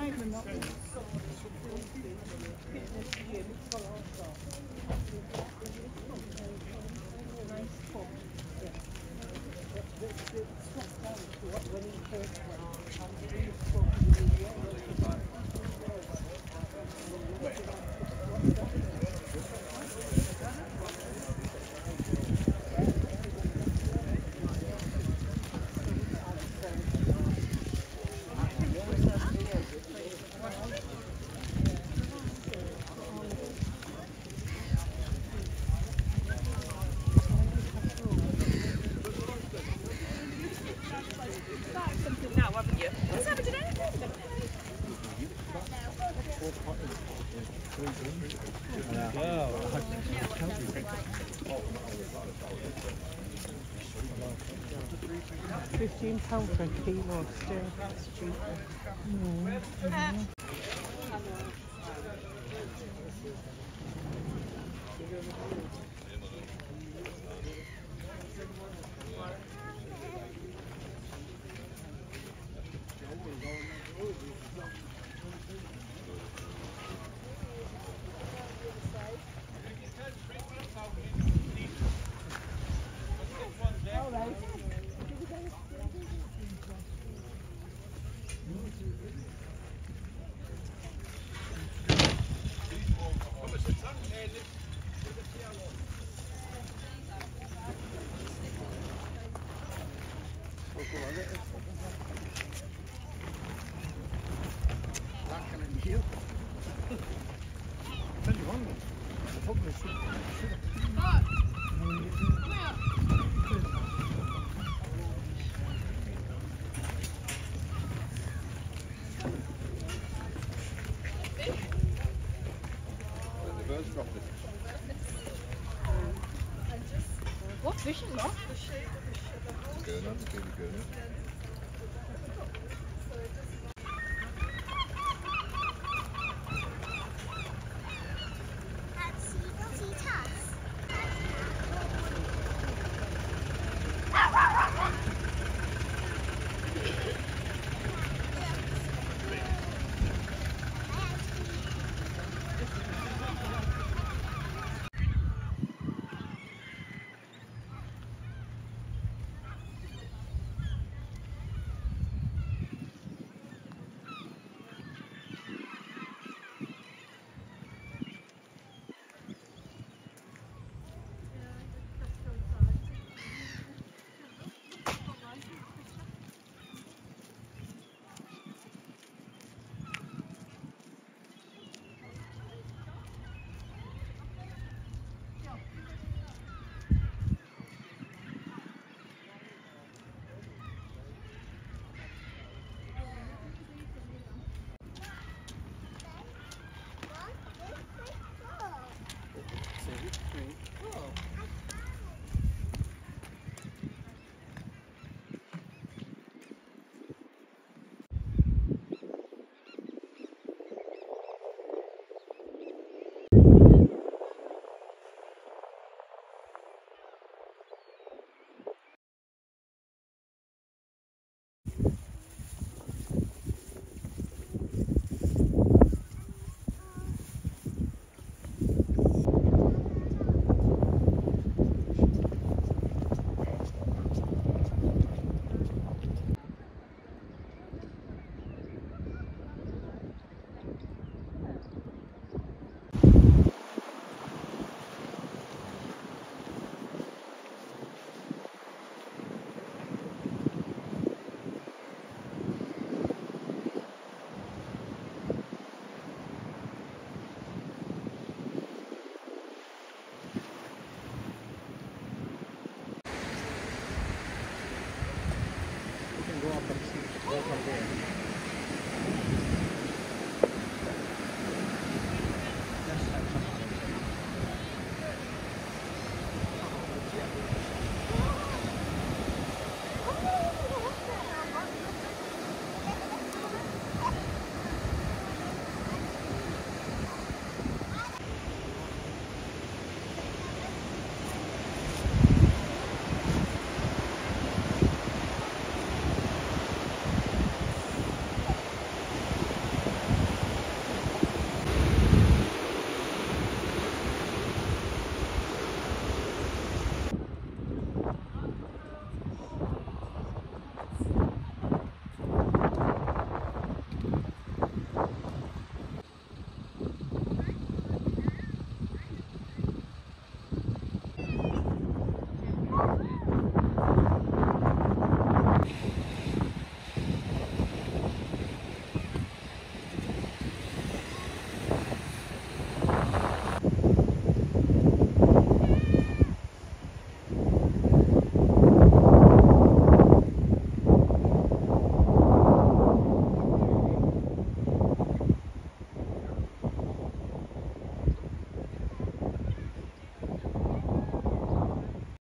Now, Fifteen pound for a kilo still. That's cheaper. Mm. What fish is that? Gurnard, baby Gurnard. 都看过。